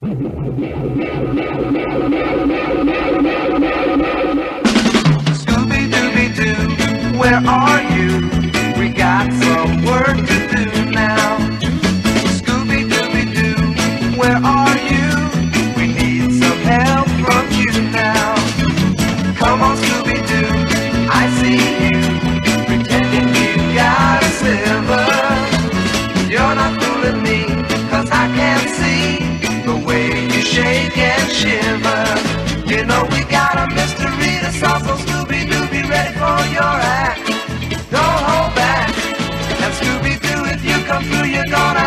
Scooby Dooby Doo, where are you? We got some work to do now. Scooby Dooby Doo, where are shiver. You know we got a mystery to solve. So Scooby Doo. Be ready for your act. Don't hold back. And Scooby Doo, if you come through, you're gonna.